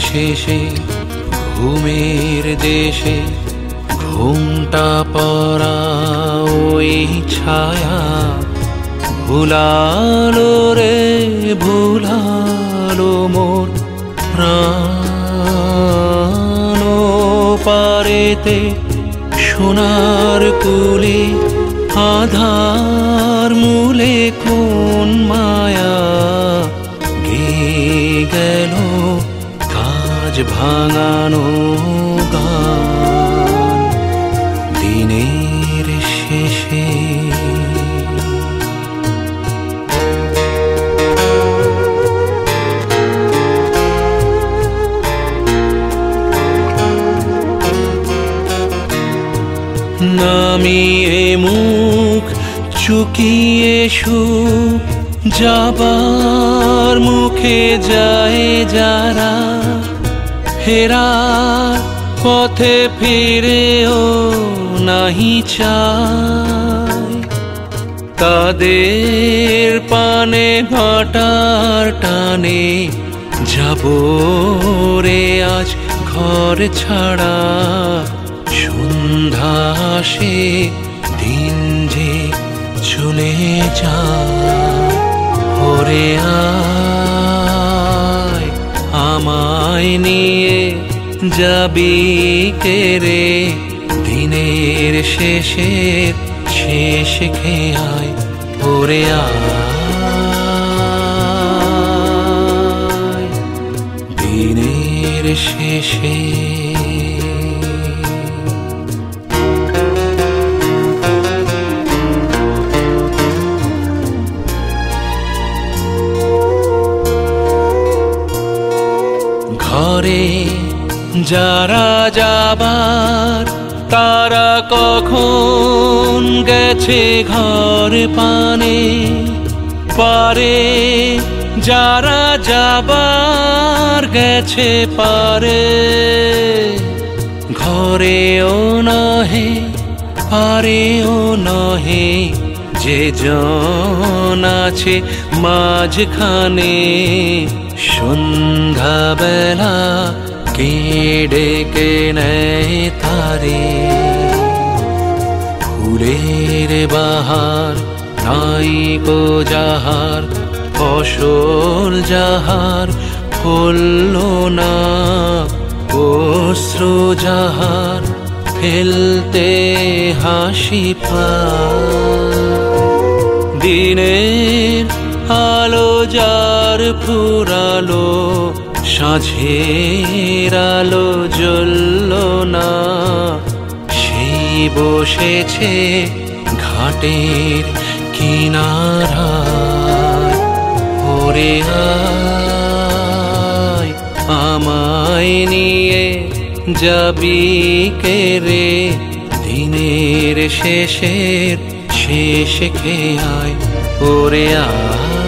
শেষে ঘুমের দেশে ঘুমটা পরা ওই ছায়া। ভুলালো রে, ভুলালো মোর প্রাণ। পারেতে সোনার কুলে, আধার মূলে কোন মায়া ভাঙানো গান দিনের শেষে। নামিয়ে মুখ চুকিয়ে সুখ যাবার মুখে যায় যারা ফেরার পথে ফিরেও নাহি চায় তাদের পানে ভাটার টানে যাব রে আজ ঘর ছাড়া। সন্ধ্যা আসে, দিন যে চলে যায়। ওরে আয় আমায় নিয়ে যাবি কে রে? দিনের শেষে শেষ খেয়ায় পরে আয়? দিনের শেষে ঘরে যারা যাবার, তারা কখন গেছে ঘর পানে? পারে যারা যাবার গেছে পারে। ঘরেও নহে, পারেও নহে, যে জন আছে মাঝখানে। সন্ধ্যাবেলা কে ডেকে নেয় তারে। ফুলের বাহার, নাই কো যাহার, ফসল যাহার, ফলল না অশ্রু যাহার, ফেলতে হাসি পায়। দিনের আলো যার ফুরালো, সাঝের আলো জ্বলল না। সেই বসেছে ঘাটের কিনারা, ওরে আয়, আমায় নিয়ে যাবি কে রে? দিনের শেষের শেষ খেয়ায় ওরে আয়